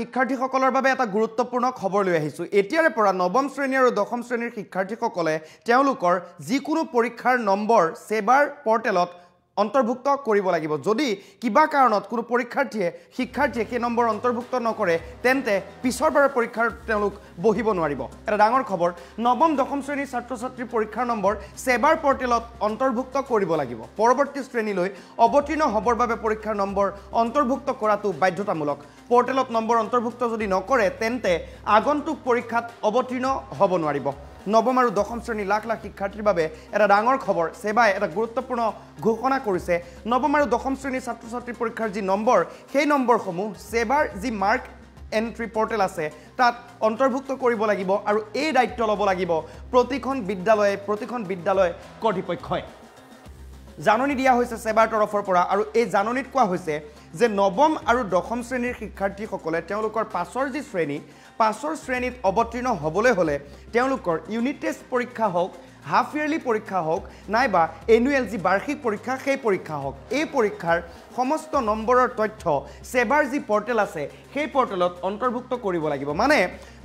শিক্ষাৰ্থীসকলৰ বাবে এটা গুৰুত্বপূৰ্ণ খবৰ লৈ আহিছোঁ। এতিয়াৰে পৰা নৱম শ্ৰেণী আৰু দশম শ্ৰেণীৰ শিক্ষাৰ্থীসকলে তেওঁলোকৰ যিকোনো পৰীক্ষাৰ নম্বৰ ছেবাৰ পৰ্টেলত অন্তৰ্ভুক্ত কৰিব লাগিব। যদি কিবা কাৰণত কোনো পৰীক্ষাৰ্থীয়ে শিক্ষাৰ্থীয়ে সেই নম্বৰ অন্তৰ্ভুক্ত নকৰে তেন্তে পিছৰ বাৰৰ পৰীক্ষাত তেওঁলোক বহিব নোৱাৰিব। এটা ডাঙৰ খবৰ নৱম দশম শ্ৰেণীৰ ছাত্ৰ ছাত্ৰীৰ পৰীক্ষাৰ নম্বৰ ছেবাৰ পৰ্টেলত অন্তৰ্ভুক্ত কৰিব লাগিব। পৰৱৰ্তী শ্ৰেণীলৈ অৱতীৰ্ণ হ'বৰ বাবে পৰীক্ষাৰ নম্বৰ অন্তৰ্ভুক্ত কৰাটো বাধ্যতামূলক। পৰ্টেলত নম্বৰ অন্তৰ্ভুক্ত যদি নকৰে তেন্তে আগন্তুক পৰীক্ষাত অৱতীৰ্ণ হ'ব নোৱাৰিব। নৱম আৰু দশম শ্ৰেণীৰ লাখ লাখ শিক্ষাৰ্থীৰ বাবে এটা ডাঙৰ খবৰ। ছেবাই এটা গুৰুত্বপূৰ্ণ ঘোষণা কৰিছে। নৱম আৰু দশম শ্ৰেণীৰ ছাত্ৰ ছাত্ৰীৰ পৰীক্ষাৰ যি নম্বৰ সেই নম্বৰসমূহ ছেবাৰ যি মাৰ্ক এণ্ট্ৰি পৰ্টেল আছে তাত অন্তৰ্ভুক্ত কৰিব লাগিব আৰু এই দায়িত্ব ল'ব লাগিব প্ৰতিখন বিদ্যালয়ে প্ৰতিখন বিদ্যালয় কৰ্তৃপক্ষই। জাননী দিয়া হৈছে ছেবাৰ তৰফৰ পৰা আৰু এই জাননীত কোৱা হৈছে যে নৱম আৰু দশম শ্ৰেণীৰ শিক্ষাৰ্থীসকলে তেওঁলোকৰ পাছৰ যি শ্ৰেণী পাছৰ শ্ৰেণীত অৱতীৰ্ণ হ'বলৈ হ'লে তেওঁলোকৰ ইউনিট টেষ্ট পৰীক্ষা হওক হাফ ইয়াৰলি পৰীক্ষা হওক নাইবা এনুৱেল যি বাৰ্ষিক পৰীক্ষা সেই পৰীক্ষা হওক। এই পৰীক্ষাৰ সমস্ত নম্বৰৰ তথ্য ছেবাৰ যি পৰ্টেল আছে সেই পৰ্টেলত অন্তৰ্ভুক্ত কৰিব লাগিব। মানে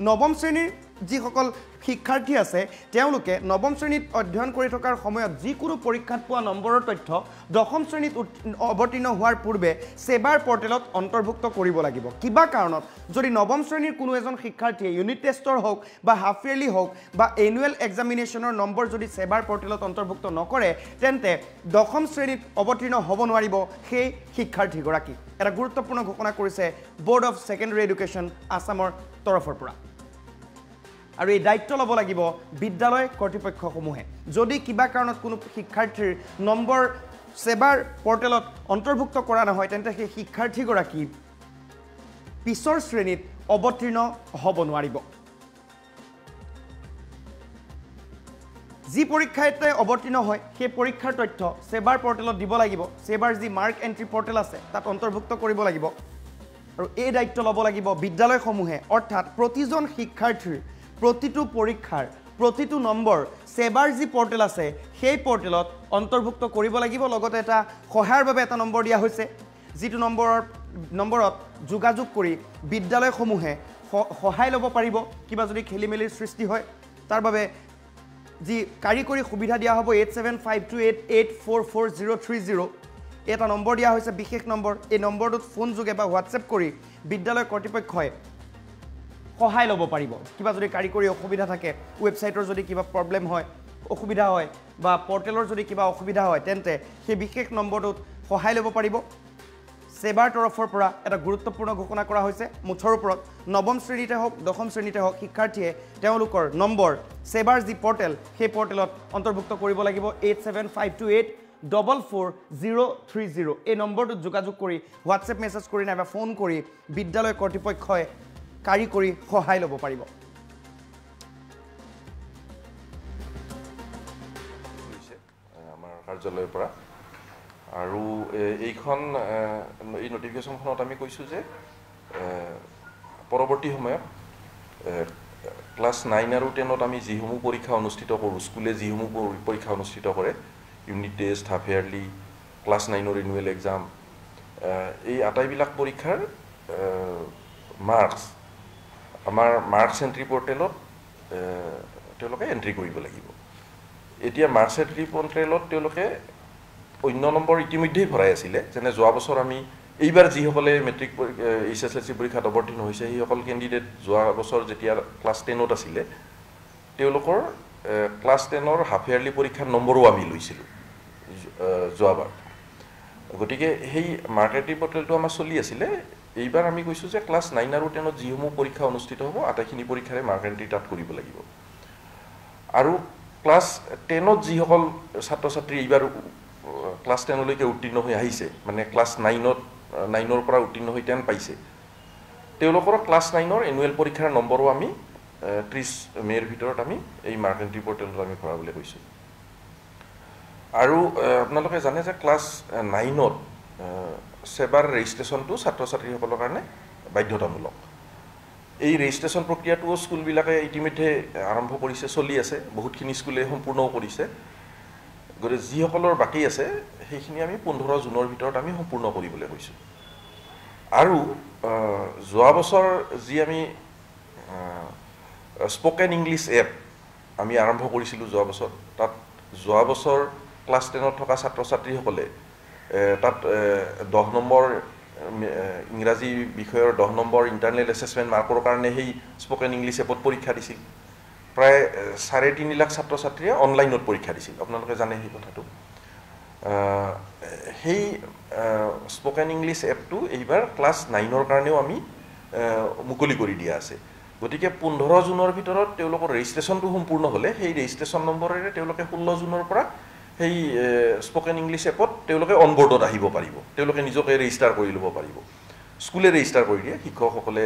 নৱম শ্ৰেণীৰ যিসকল শিক্ষাৰ্থী আছে তেওঁলোকে নৱম শ্ৰেণীত অধ্যয়ন কৰি থকাৰ সময়ত যিকোনো পৰীক্ষাত পোৱা নম্বৰৰ তথ্য দশম শ্ৰেণীত অৱতীৰ্ণ হোৱাৰ পূৰ্বে ছেবাৰ পৰ্টেলত অন্তৰ্ভুক্ত কৰিব লাগিব। কিবা কাৰণত যদি নৱম শ্ৰেণীৰ কোনো এজন শিক্ষাৰ্থীয়ে ইউনিট টেষ্টৰ হওক বা হাফ ইয়াৰলি হওক বা এনুৱেল এক্সামিনেশ্যনৰ নম্বৰ যদি ছেবাৰ পৰ্টেলত অন্তৰ্ভুক্ত নকৰে তেন্তে দশম শ্ৰেণীত অৱতীৰ্ণ হ'ব নোৱাৰিব সেই শিক্ষাৰ্থীগৰাকী। এটা গুৰুত্বপূৰ্ণ ঘোষণা কৰিছে বৰ্ড অফ ছেকেণ্ডেৰী এডুকেশ্যন আছামৰ তৰফৰ পৰা। আৰু এই দায়িত্ব ল'ব লাগিব বিদ্যালয় কৰ্তৃপক্ষসমূহে। যদি কিবা কাৰণত কোনো শিক্ষাৰ্থীৰ নম্বৰ ছেবাৰ পৰ্টেলত অন্তৰ্ভুক্ত কৰা নহয় তেন্তে সেই শিক্ষাৰ্থীগৰাকী পিছৰ শ্ৰেণীত অৱতীৰ্ণ হ'ব নোৱাৰিব। যি পৰীক্ষাতে অৱতীৰ্ণ হয় সেই পৰীক্ষাৰ তথ্য ছেবাৰ পৰ্টেলত দিব লাগিব। ছেবাৰ যি মাৰ্ক এণ্ট্ৰি পৰ্টেল আছে তাত অন্তৰ্ভুক্ত কৰিব লাগিব। আৰু এই দায়িত্ব ল'ব লাগিব বিদ্যালয়সমূহে। অৰ্থাৎ প্ৰতিজন শিক্ষাৰ্থীৰ প্ৰতিটো পৰীক্ষাৰ প্ৰতিটো নম্বৰ ছেবাৰ যি পৰ্টেল আছে সেই পৰ্টেলত অন্তৰ্ভুক্ত কৰিব লাগিব। লগতে এটা সহায়ৰ বাবে এটা নম্বৰ দিয়া হৈছে। যিটো নম্বৰৰ নম্বৰত যোগাযোগ কৰি বিদ্যালয়সমূহে সহায় ল'ব পাৰিব। কিবা যদি খেলি মেলিৰ সৃষ্টি হয় তাৰ বাবে যি কাৰিকৰী সুবিধা দিয়া হ'ব eight seven five two eight eight four four zero' three zero' এটা নম্বৰ দিয়া হৈছে বিশেষ নম্বৰ। এই নম্বৰটোত ফোন যোগে বা হোৱাটছএপ কৰি বিদ্যালয় কৰ্তৃপক্ষই সহায় ল'ব পাৰিব। কিবা যদি কাৰিকৰী অসুবিধা থাকে ৱেবছাইটৰ যদি কিবা প্ৰব্লেম হয় অসুবিধা হয় বা পৰ্টেলৰ যদি কিবা অসুবিধা হয় তেন্তে সেই বিশেষ নম্বৰটোত সহায় ল'ব পাৰিব। ছেবাৰ তৰফৰ পৰা এটা গুৰুত্বপূৰ্ণ ঘোষণা কৰা হৈছে। মুঠৰ ওপৰত নৱম শ্ৰেণীতে হওক দশম শ্ৰেণীতে হওক শিক্ষাৰ্থীয়ে তেওঁলোকৰ নম্বৰ ছেবাৰ যি পৰ্টেল সেই পৰ্টেলত অন্তৰ্ভুক্ত কৰিব লাগিব। Eight seven five two eight double four zero' three zero' এই নম্বৰটোত যোগাযোগ কৰি হোৱাটছএপ মেছেজ কৰি নাইবা ফোন কৰি বিদ্যালয় কৰ্তৃপক্ষই কাৰিকৰী সহায় ল'ব পাৰিব। আমাৰ কাৰ্যালয়ৰ পৰা। আৰু এইখন এই নটিফিকেশ্যনখনত আমি কৈছোঁ যে পৰৱৰ্তী সময়ত ক্লাছ নাইন আৰু টেনত আমি যিসমূহ পৰীক্ষা অনুষ্ঠিত কৰোঁ স্কুলে যিসমূহ পৰী- পৰীক্ষা অনুষ্ঠিত কৰে unit test half yearly class নাইনৰ এনুৱেল এক্সাম এই আটাইবিলাক পৰীক্ষাৰ মাৰ্কছ আমাৰ মাৰ্কছ এণ্ট্ৰি পৰ্টেলত তেওঁলোকে এণ্ট্ৰি কৰিব লাগিব। এতিয়া মাৰ্কছ এণ্ট্ৰি পৰ্টেলত তেওঁলোকে অন্য নম্বৰ ইতিমধ্যেই ভৰাই আছিলে যেনে যোৱা বছৰ আমি এইবাৰ যিসকলে matric H S L C পৰীক্ষাত অৱতীৰ্ণ হৈছে সেইসকল কেণ্ডিডেট যোৱা বছৰ যেতিয়া ক্লাছ টেনত আছিলে তেওঁলোকৰ ক্লাছ টেনৰ হাফ ইয়াৰলি পৰীক্ষাৰ নম্বৰো আমি লৈছিলোঁ যোৱাবাৰ। গতিকে সেই মাৰ্কেটিং পৰ্টেলটো আমাৰ চলি আছিলে এইবাৰ আমি কৈছোঁ যে ক্লাছ নাইন আৰু টেনত যিসমূহ পৰীক্ষা অনুষ্ঠিত হ'ব আটাইখিনি পৰীক্ষাৰে মাৰ্ক এণ্ট্ৰি তাত কৰিব লাগিব। আৰু ক্লাছ টেনত যিসকল ছাত্ৰ ছাত্ৰী এইবাৰ ক্লাছ টেনলৈকে উত্তীৰ্ণ হৈ আহিছে মানে ক্লাছ নাইনত নাইনৰ পৰা উত্তীৰ্ণ হৈ টেন পাইছে তেওঁলোকৰ ক্লাছ নাইনৰ এনুৱেল পৰীক্ষাৰ নম্বৰো আমি ত্ৰিছ মে'ৰ ভিতৰত আমি এই মাৰ্ক এণ্ট্ৰি পৰ্টেলত আমি ভৰাবলৈ কৈছোঁ। আৰু আপোনালোকে জানে যে ক্লাছ নাইনত ছেবাৰ ৰেজিষ্ট্ৰেশ্যনটো ছাত্ৰ ছাত্ৰীসকলৰ কাৰণে বাধ্যতামূলক। এই ৰেজিষ্ট্ৰেশ্যন প্ৰক্ৰিয়াটোও স্কুলবিলাকে ইতিমধ্যে আৰম্ভ কৰিছে চলি আছে বহুতখিনি স্কুলে সম্পূৰ্ণও কৰিছে। গতিকে যিসকলৰ বাকী আছে সেইখিনি আমি পোন্ধৰ জুনৰ ভিতৰত আমি সম্পূৰ্ণ কৰিবলৈ কৈছোঁ আৰু যোৱা বছৰ যি আমি স্পকেন ইংলিছ এপ আমি আৰম্ভ কৰিছিলোঁ যোৱা বছৰ তাত যোৱা বছৰ ক্লাছ টেনত থকা ছাত্ৰ ছাত্ৰীসকলে তাত দহ নম্বৰ ইংৰাজী বিষয়ৰ দহ নম্বৰ ইণ্টাৰনেল এছেচমেণ্ট মাৰ্কৰ কাৰণে সেই স্পকেন ইংলিছ এপত পৰীক্ষা দিছিল। প্ৰায় চাৰে তিনি লাখ ছাত্ৰ ছাত্ৰীয়ে অনলাইনত পৰীক্ষা দিছিল। আপোনালোকে জানে সেই কথাটো। সেই স্পকেন ইংলিছ এপটো এইবাৰ ক্লাছ নাইনৰ কাৰণেও আমি মুকলি কৰি দিয়া আছে। গতিকে পোন্ধৰ জুনৰ ভিতৰত তেওঁলোকৰ ৰেজিষ্ট্ৰেশ্যনটো সম্পূৰ্ণ হ'লে সেই ৰেজিষ্ট্ৰেশ্যন নম্বৰেৰে তেওঁলোকে ষোল্ল জুনৰ পৰা সেই স্পকেন ইংলিছ এপত তেওঁলোকে অনবৰ্ডত আহিব পাৰিব। তেওঁলোকে নিজকে ৰেজিষ্টাৰ কৰি ল'ব পাৰিব। স্কুলে ৰেজিষ্টাৰ কৰি দিয়ে শিক্ষকসকলে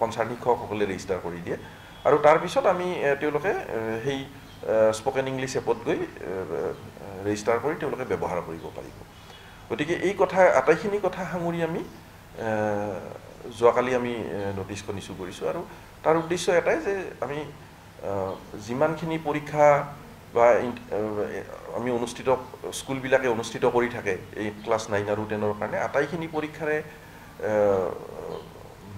কনচাৰ্ণ শিক্ষকসকলে ৰেজিষ্টাৰ কৰি দিয়ে। আৰু তাৰপিছত আমি তেওঁলোকে সেই স্পকেন ইংলিছ এপত গৈ ৰেজিষ্টাৰ কৰি তেওঁলোকে ব্যৱহাৰ কৰিব পাৰিব। গতিকে এই কথা আটাইখিনি কথা সাঙুৰি আমি যোৱাকালি আমি নটিচখন ইছ্যু কৰিছোঁ। আৰু তাৰ উদ্দেশ্য এটাই যে আমি যিমানখিনি পৰীক্ষা বা আমি অনুষ্ঠিত স্কুলবিলাকে অনুষ্ঠিত কৰি থাকে এই ক্লাছ নাইন আৰু টেনৰ কাৰণে। আটাইখিনি পৰীক্ষাৰে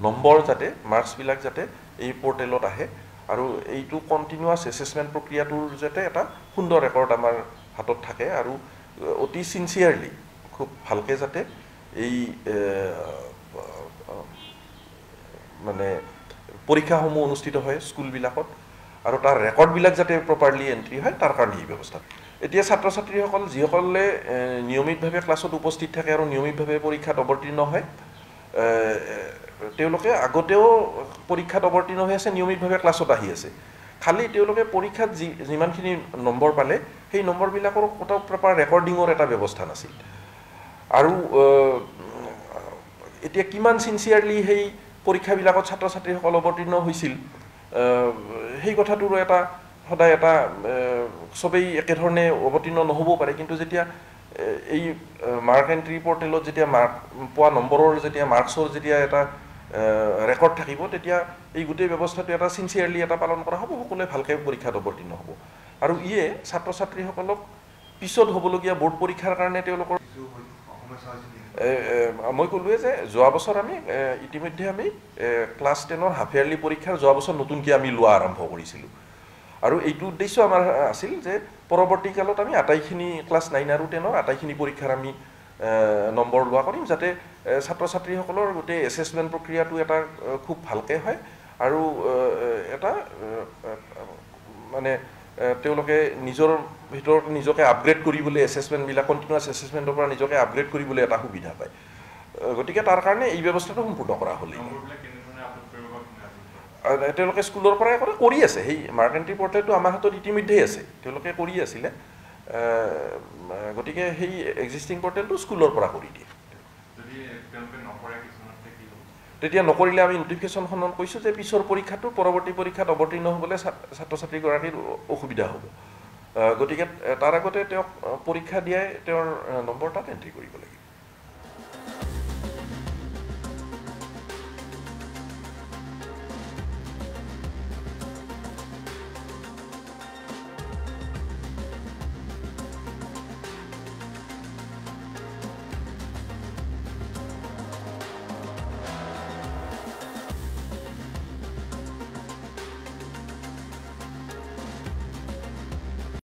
নম্বৰ যাতে মাৰ্কছবিলাক যাতে এই পৰ্টেলত আহে। আৰু এইটো কণ্টিনিউৱাছ এছেচমেণ্ট প্ৰক্ৰিয়াটোৰ যাতে এটা সুন্দৰ ৰেকৰ্ড আমাৰ হাতত থাকে আৰু অতি চিনচিয়াৰলি খুব ভালকৈ যাতে এই মানে পৰীক্ষাসমূহ অনুষ্ঠিত হয় স্কুলবিলাকত। আৰু তাৰ ৰেকৰ্ডবিলাক যাতে প্ৰপাৰলি এণ্ট্ৰি হয় তাৰ কাৰণে এই ব্যৱস্থা। এতিয়া ছাত্ৰ ছাত্ৰীসকল যিসকলে নিয়মিতভাৱে ক্লাছত উপস্থিত থাকে আৰু নিয়মিতভাৱে পৰীক্ষাত অৱতীৰ্ণ হয় তেওঁলোকে আগতেও পৰীক্ষাত অৱতীৰ্ণ হৈ আছে নিয়মিতভাৱে ক্লাছত আহি আছে। খালি তেওঁলোকে পৰীক্ষাত যি যিমানখিনি নম্বৰ পালে সেই নম্বৰবিলাকৰ কোনো প্ৰপাৰ ৰেকৰ্ডিঙৰ এটা ব্যৱস্থা নাছিল। আৰু এতিয়া কিমান চিনচিয়াৰলি সেই পৰীক্ষাবিলাকত ছাত্ৰ ছাত্ৰীসকল অৱতীৰ্ণ হৈছিল সেই কথাটোৰো এটা সদায় এটা চবেই একেধৰণে অৱতীৰ্ণ নহ'বও পাৰে। কিন্তু যেতিয়া এই মাৰ্ক এণ্ট্ৰি পৰ্টেলত যেতিয়া মাৰ্ক পোৱা নম্বৰৰ যেতিয়া মাৰ্কছৰ যেতিয়া এটা ৰেকৰ্ড থাকিব তেতিয়া এই গোটেই ব্যৱস্থাটো এটা চিনচিয়াৰলি এটা পালন কৰা হ'ব সকলোৱে ভালকৈ পৰীক্ষাত অৱতীৰ্ণ হ'ব। আৰু ইয়ে ছাত্ৰ ছাত্ৰীসকলক পিছত হ'বলগীয়া বৰ্ড পৰীক্ষাৰ কাৰণে তেওঁলোকৰ মই ক'লোৱে যে যোৱা বছৰ আমি ইতিমধ্যে আমি ক্লাছ টেনৰ হাফ ইয়াৰলি পৰীক্ষাৰ যোৱা বছৰ নতুনকৈ আমি লোৱা আৰম্ভ কৰিছিলোঁ। আৰু এইটো উদ্দেশ্য আমাৰ আছিল যে পৰৱৰ্তী কালত আমি আটাইখিনি ক্লাছ নাইন আৰু টেনৰ আটাইখিনি পৰীক্ষাৰ আমি নম্বৰ লোৱা কৰিম যাতে ছাত্ৰ ছাত্ৰীসকলৰ গোটেই এছেচমেণ্ট প্ৰক্ৰিয়াটো এটা খুব ভালকৈ হয়। আৰু এটা মানে তেওঁলোকে নিজৰ ভিতৰত নিজকে আপগ্ৰেড কৰিবলৈ এছেচমেণ্টবিলাক কণ্টিনিউৱাছ এছেচমেণ্টৰ পৰা নিজকে আপগ্ৰেড কৰিবলৈ এটা সুবিধা পায়। গতিকে তাৰ কাৰণে এই ব্যৱস্থাটো সম্পূৰ্ণ কৰা হ'ল। তেওঁলোকে স্কুলৰ পৰাই কৰে কৰি আছে। সেই মাৰ্কেণ্ট্ৰি পৰ্টেলটো আমাৰ হাতত ইতিমধ্যেই আছে। তেওঁলোকে কৰি আছিলে। গতিকে সেই এক্সিষ্টিং পৰ্টেলটো স্কুলৰ পৰা কৰি দিয়ে। তেতিয়া নকৰিলে আমি নটিফিকেশ্যনখনত কৈছোঁ যে পিছৰ পৰীক্ষাটো পৰৱৰ্তী পৰীক্ষাত অৱতীৰ্ণ হ'বলৈ ছাত্ৰ ছাত্ৰীগৰাকীৰ অসুবিধা হ'ব। গতিকে তাৰ আগতে তেওঁক পৰীক্ষা দিয়াই তেওঁৰ নম্বৰ তাত এণ্ট্ৰি কৰিব লাগিব।